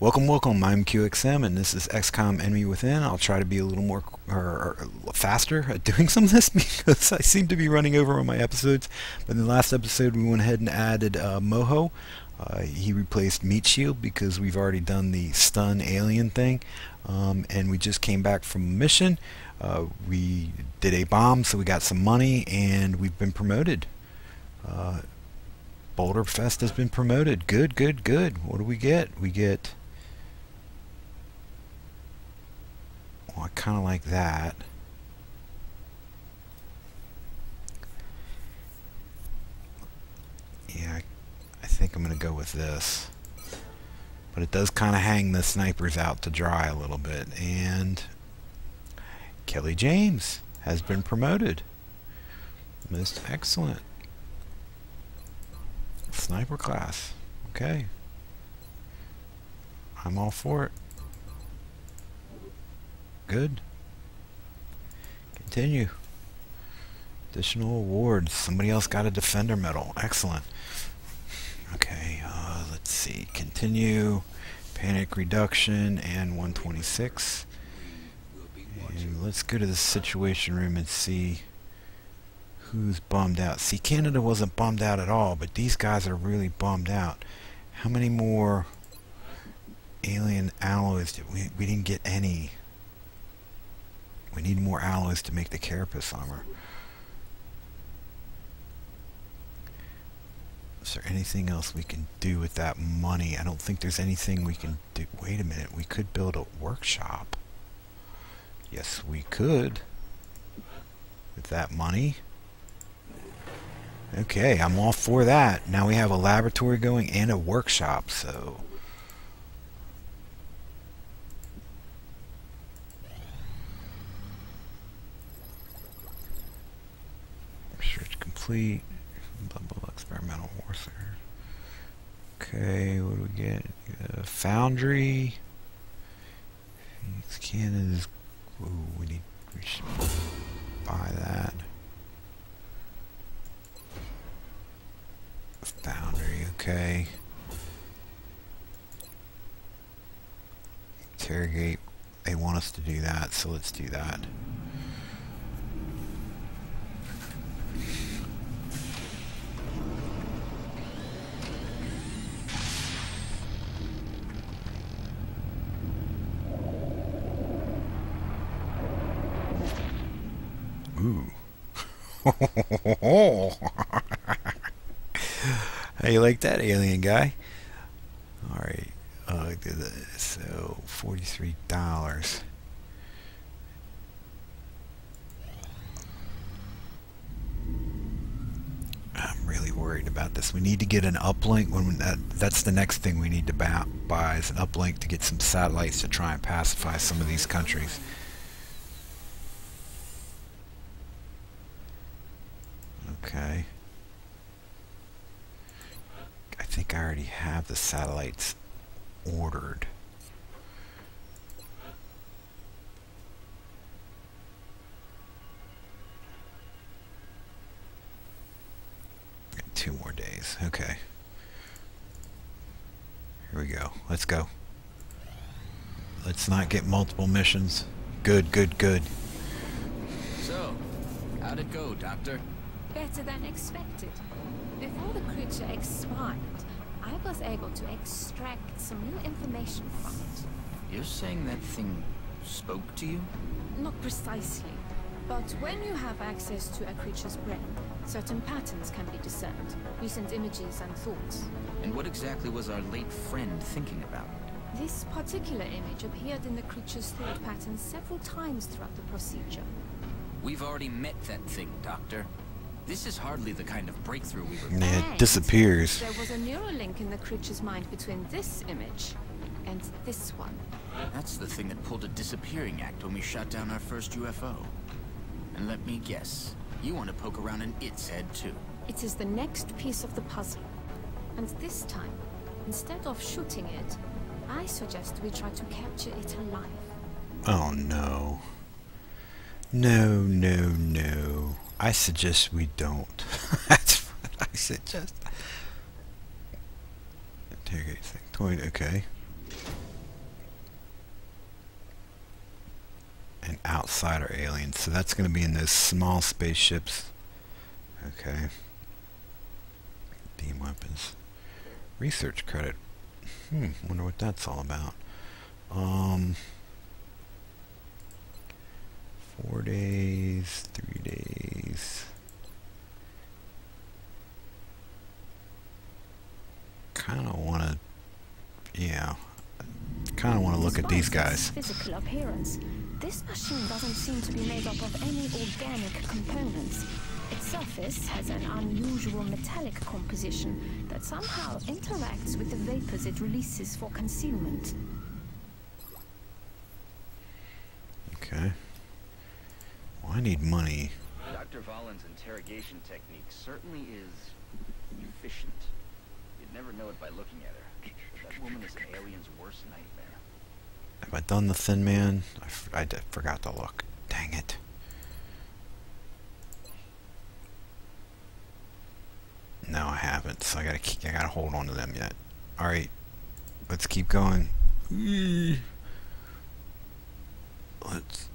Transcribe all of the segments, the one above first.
Welcome, welcome. I'm QXM, and this is XCOM Enemy Within. I'll try to be a little more or, or faster at doing some of this because I seem to be running over on my episodes. But in the last episode, we went ahead and added uh, Moho. Uh, he replaced Meat Shield because we've already done the stun alien thing, um, and we just came back from a mission. Uh, we did a bomb, so we got some money, and we've been promoted. Uh, Boulderfist has been promoted. Good, good, good. What do we get? We get Well, I kind of like that. Yeah, I, think I'm going to go with this. But it does kind of hang the snipers out to dry a little bit. And Kelly James has been promoted. Most excellent. Sniper class. Okay. I'm all for it. Good. Continue. Additional awards. Somebody else got a Defender medal. Excellent. Okay, uh, let's see. Continue. Panic reduction and 126. And let's go to the situation room and see who's bummed out. See, Canada wasn't bummed out at all, but these guys are really bummed out. How many more alien alloys did we? We didn't get any. We need more alloys to make the carapace armor. Is there anything else we can do with that money? I don't think there's anything we can do. Wait a minute, we could build a workshop. Yes, we could. With that money. Okay, I'm all for that. Now we have a laboratory going and a workshop, so... complete. Double experimental warfare. Okay, what do we get? Uh, foundry. Phoenix cannons. Ooh, we need. We should buy that. Foundry. Okay. Interrogate. They want us to do that, so let's do that. Ooh. How you like that, alien guy? Alright. Uh, so, $43. I'm really worried about this. We need to get an uplink. When that, that's the next thing we need to buy is an uplink to get some satellites to try and pacify some of these countries. Okay. I think I already have the satellites ordered. two more days. Okay. Here we go. Let's go. Let's not get multiple missions. Good, good, good. So, how'd it go, Doctor? Better than expected. Before the creature expired, I was able to extract some new information from it. You're saying that thing spoke to you? Not precisely. But when you have access to a creature's brain, certain patterns can be discerned, recent images and thoughts. And what exactly was our late friend thinking about? This particular image appeared in the creature's thought patterns several times throughout the procedure. We've already met that thing, Doctor. This is hardly the kind of breakthrough we were... Yeah, it disappears. There was a neural link in the creature's mind between this image and this one. That's the thing that pulled a disappearing act when we shot down our first UFO. And let me guess, you want to poke around in its head too. It is the next piece of the puzzle. And this time, instead of shooting it, I suggest we try to capture it alive. Oh no. No, no, no. I suggest we don't. That's what I suggest. Interrogate thing. Point, okay. An outsider alien. So that's going to be in those small spaceships. Okay. Beam weapons. Research credit. Hmm, wonder what that's all about. Um four days, three days. Kind of want to, yeah. Kind of want to look at these guys. Physical appearance. This machine doesn't seem to be made up of any organic components. Its surface has an unusual metallic composition that somehow interacts with the vapors it releases for concealment. Okay. I need money. Dr. Vahlen's interrogation technique certainly is efficient. You'd never know it by looking at her. That woman is an alien's worst nightmare. Have I done the Thin Man? I, f- I d- forgot to look. Dang it. No, I haven't. So I gotta keep, I gotta hold on to them yet. All right, let's keep going. Let's.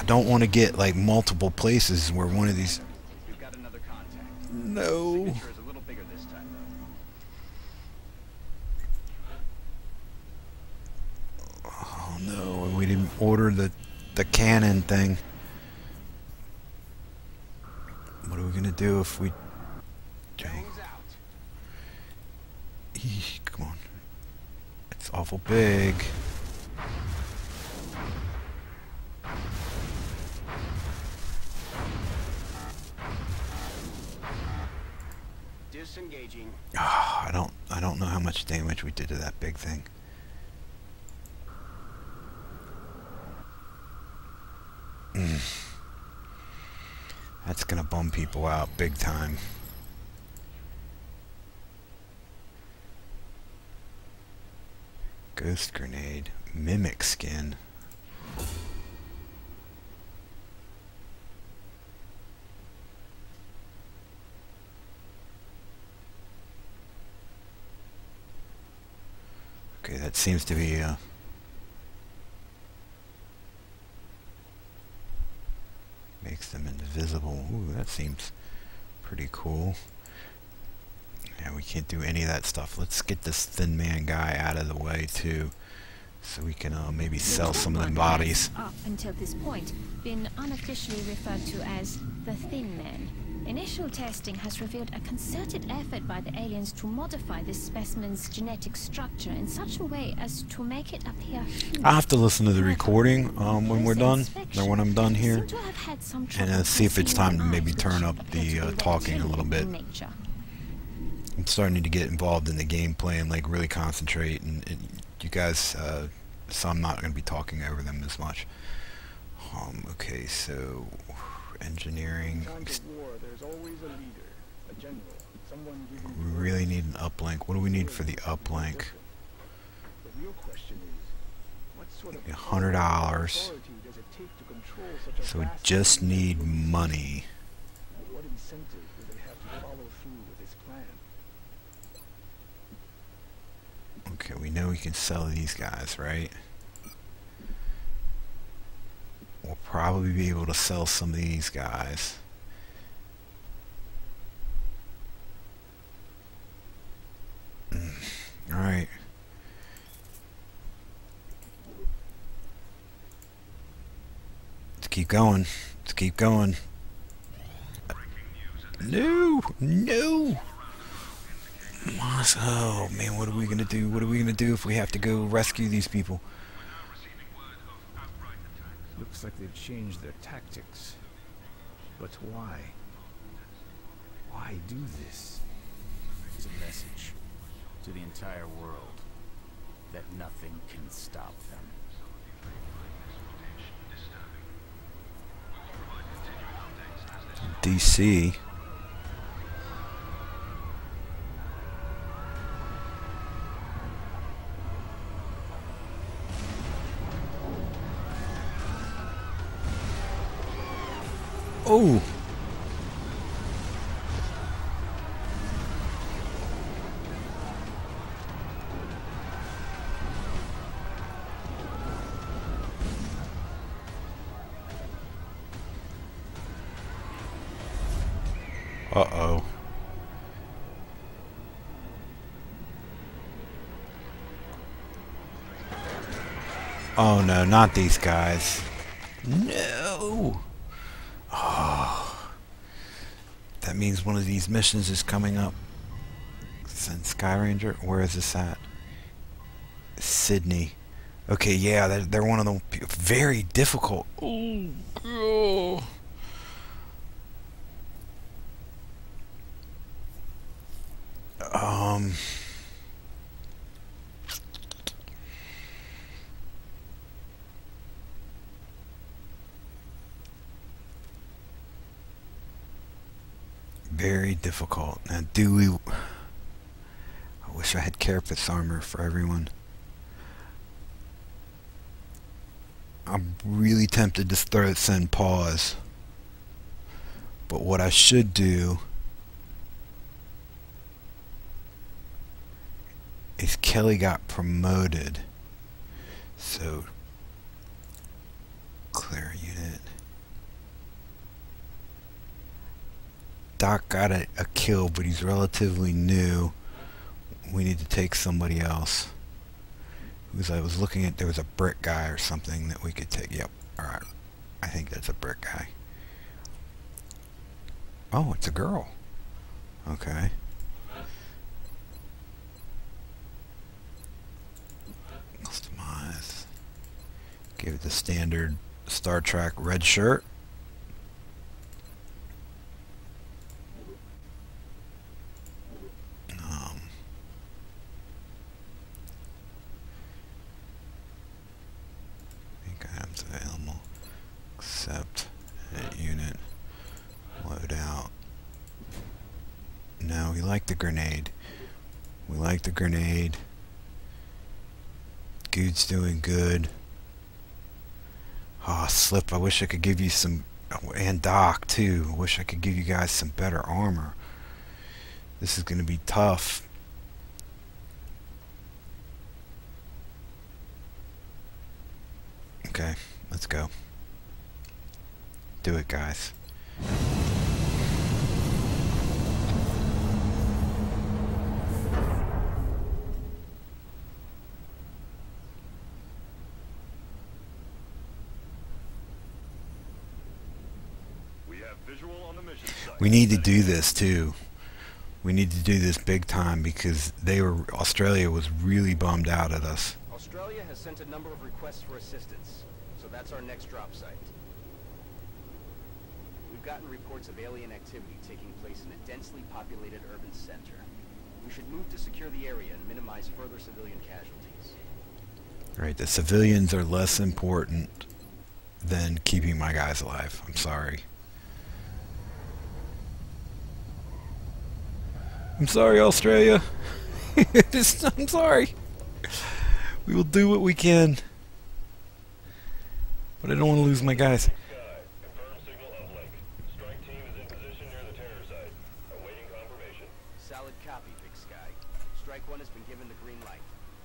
I don't want to get like multiple places where one of these. We've got another contact. No. Signature is a little bigger this time, though. Oh no, we didn't order the the cannon thing. What are we gonna do if we? Eesh, Come on. It's awful big. Disengaging. Ah, I don't I don't know how much damage we did to that big thing. Mm. That's gonna bum people out big time. Ghost grenade, mimic skin. Okay, that seems to be uh makes them invisible. Ooh, that seems pretty cool. Yeah, we can't do any of that stuff. Let's get this thin man guy out of the way too, so we can uh, maybe sell some of them bodies. Up until this point, been unofficially referred to as the Thin Man. Initial testing has revealed a concerted effort by the aliens to modify this specimen's genetic structure in such a way as to make it appear human. I'll have to listen to the recording um, when we're done, or inspection when I'm done here, seem to have had some and trouble uh, see if it's time to maybe turn up the uh, talking a little bit. nature. I'm starting to get involved in the gameplay and like really concentrate, and, and you guys, uh, so I'm not going to be talking over them as much. Um, okay, so engineering. times of war, there's always a leader, a general, someone giving We really need an uplink. What do we need for the uplink? Hundred dollars. So we just need money. Okay, we know we can sell these guys, right? We'll probably be able to sell some of these guys. Alright. Let's keep going. Let's keep going. No! No! Oh man, what are we gonna do? What are we gonna do if we have to go rescue these people? Looks like they've changed their tactics. But why? Why do this? It's a message to the entire world that nothing can stop them. DC. Oh no, not these guys. No! Oh. That means one of these missions is coming up. Send Sky Ranger? Where is this at? Sydney. Okay, yeah, they're, they're one of the very difficult. Oh, oh. Um. Very difficult. Now, do we... I wish I had Carapace armor for everyone. I'm really tempted to throw send pause. But what I should do is Kelly got promoted. So clear Doc got a, a kill, but he's relatively new. We need to take somebody else. Because I was looking at, there was a brick guy or something that we could take. Yep, alright. I think that's a brick guy. Oh, it's a girl. Okay. Customize. Give it the standard Star Trek red shirt. grenade. We like the grenade. Guude's doing good. Oh, Slip, I wish I could give you some... And Doc, too. I wish I could give you guys some better armor. This is going to be tough. Okay, let's go. Do it, guys. We need to do this too. We need to do this big time because they were Australia was really bummed out at us. Australia has sent a number of requests for assistance, so that's our next drop site. We've gotten reports of alien activity taking place in a densely populated urban center. We should move to secure the area and minimize further civilian casualties. Right, the civilians are less important than keeping my guys alive. I'm sorry. I'm sorry, Australia. I'm sorry. We will do what we can. But I don't want to lose my guys. Solid copy, Big Sky. Strike One has been given the green light.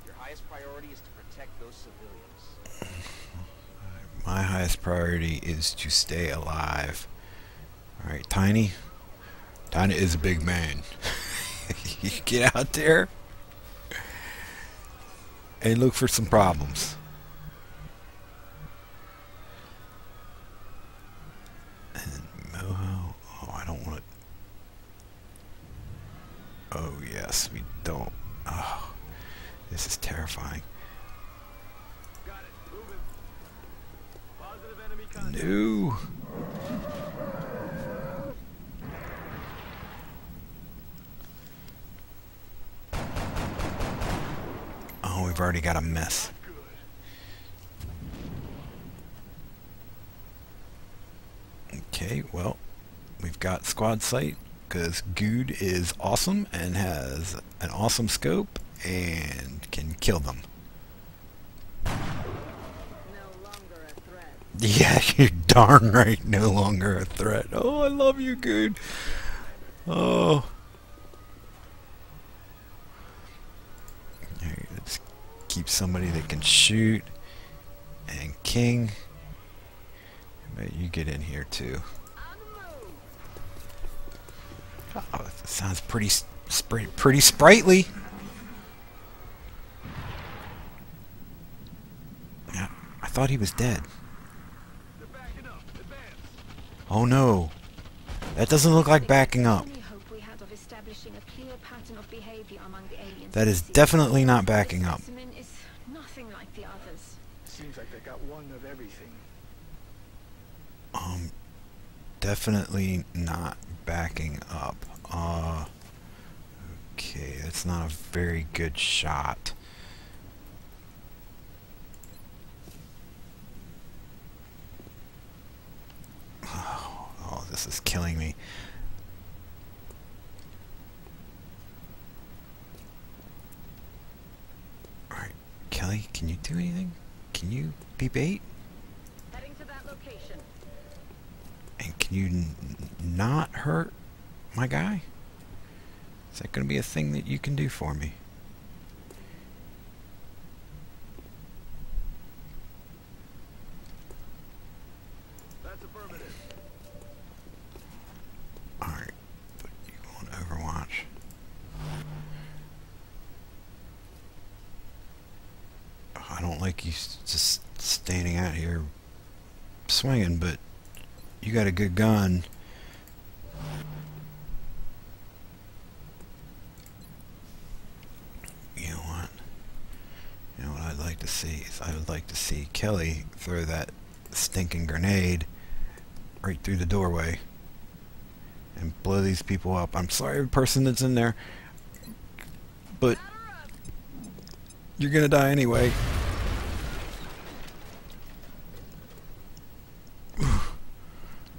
Your highest priority is to protect those civilians. My highest priority is to stay alive. Alright, Tiny. Tiny is a big man. you get out there and look for some problems. And Moho, oh, I don't want to. Oh, yes, we don't. Oh, this is terrifying. No. We've already got a mess. Okay, well, we've got squad sight because Guude is awesome and has an awesome scope and can kill them. yeah, you're darn right, no longer a threat. Oh, I love you, Guude. Oh. Keep somebody that can shoot. And King. But you get in here too. Oh, sounds pretty spri- pretty sprightly. Yeah, I thought he was dead. Oh no. That doesn't look like backing up. Only hope we had of establishing a clear pattern of behavior among the alien That is definitely not backing up. specimen is nothing like the others. Seems like they got one of everything. Um, definitely not backing up. Uh, okay, that's not a very good shot. Oh, this is killing me. Alright, Kelly, can you do anything? Can you be bait? Heading to that location. And can you not hurt my guy? Is that going to be a thing that you can do for me? That's affirmative. Alright, put you on Overwatch. I don't like you s- just standing out here swinging, but you got a good gun. You know what? You know what I'd like to see is I would like to see Kelly throw that stinking grenade right through the doorway and blow these people up. I'm sorry, every person that's in there, but you're gonna die anyway.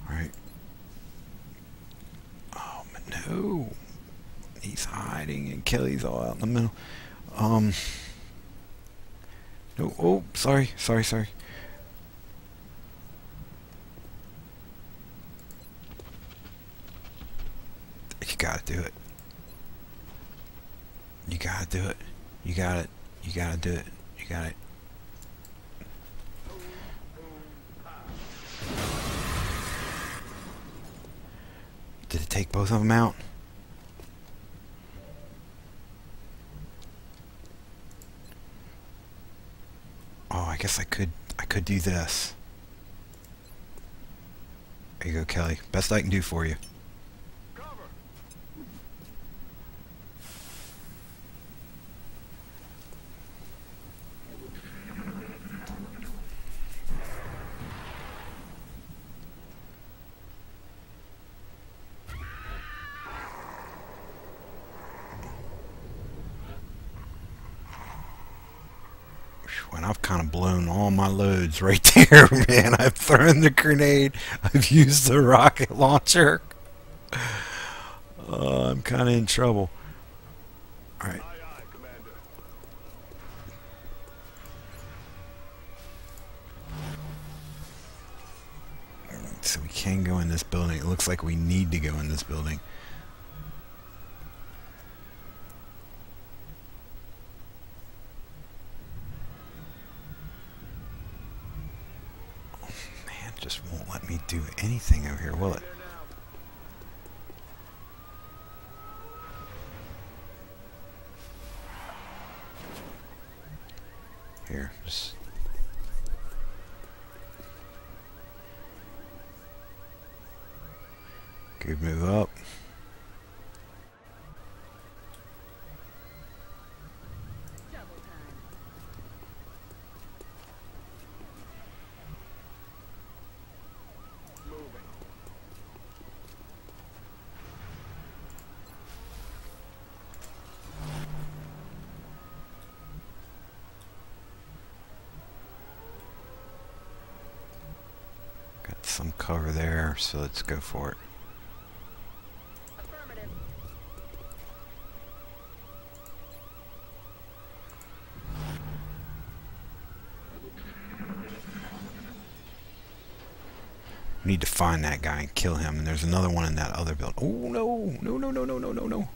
Alright. Oh, no. He's hiding and Kelly's all out in the middle. Um. No, oh, sorry, sorry, sorry. You gotta do it. You gotta do it. You got it. You gotta do it. You got it. Did it take both of them out? Oh, I guess I could I could do this. There you go, Kelly. Best I can do for you. And I've kind of blown all my loads right there, man. I've thrown the grenade. I've used the rocket launcher. Uh, I'm kind of in trouble. All right. So we can go in this building. It looks like we need to go in this building. Man, it just won't let me do anything over here, will it? Here, just good move up. Got cover there, so let's go for it. We need to find that guy and kill him. And there's another one in that other building. Oh no! No! No! No! No! No! No! No!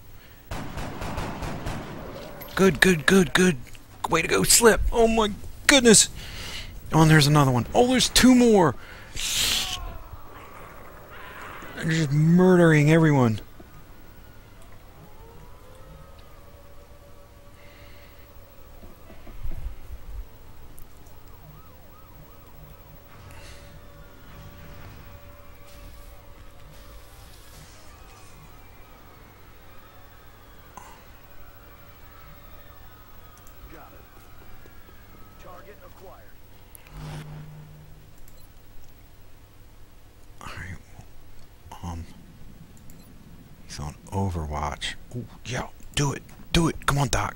Good! Good! Good! Good! Way to go, Slip! Oh my goodness! Oh, and there's another one. Oh, there's two more. They're just murdering everyone. target acquired on Overwatch. Ooh, yeah, do it. Do it. Come on, Doc.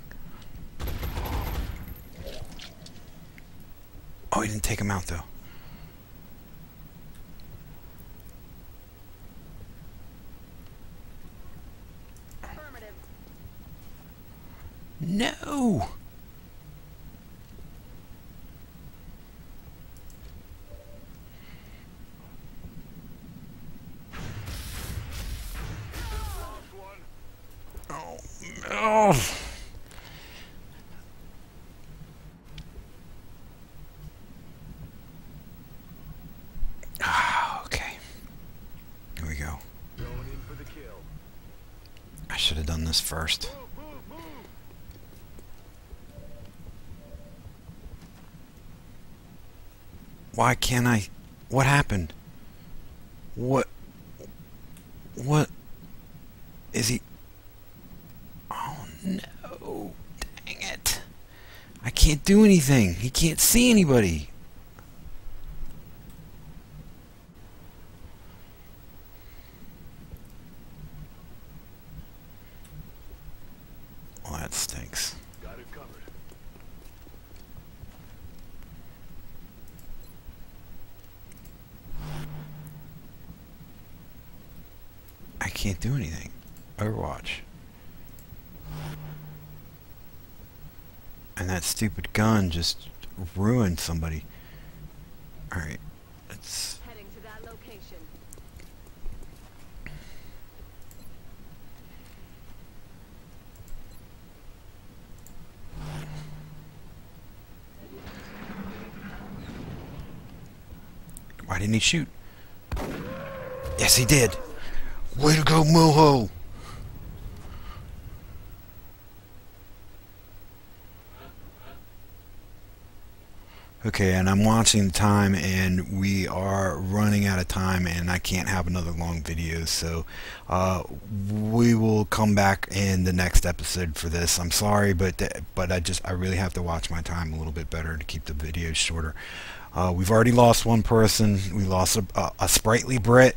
Oh, he didn't take him out, though. No! Oh! Ah, okay. Here we go. I should have done this first. Why can't I? What happened? What? What? Is he? Oh no! Dang it! I can't do anything. He can't see anybody. Well, that stinks. I can't do anything. Overwatch. And that stupid gun just ruined somebody. Alright, let's... Heading to that location. Why didn't he shoot? Yes, he did. Way to go, Moho! Okay, and I'm watching the time, and we are running out of time, and I can't have another long video, so uh, we will come back in the next episode for this. I'm sorry, but but I just I really have to watch my time a little bit better to keep the videos shorter. Uh, we've already lost one person. We lost a, a, a sprightly Brit,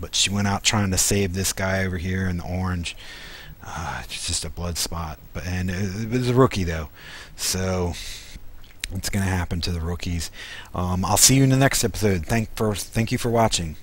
but she went out trying to save this guy over here in the orange. Uh, it's just a blood spot, but and it, it was a rookie though, so it's going to happen to the rookies. Um, I'll see you in the next episode. Thank for thank you for watching.